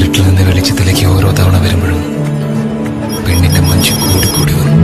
ഇരുട്ടിൽ നിന്ന് വെളിച്ചത്തിലേക്ക് ഓരോ തവണ വരുമ്പോഴും പെണ്ണിന്റെ മഞ്ചു കൂടിക്കൂടി വന്നു.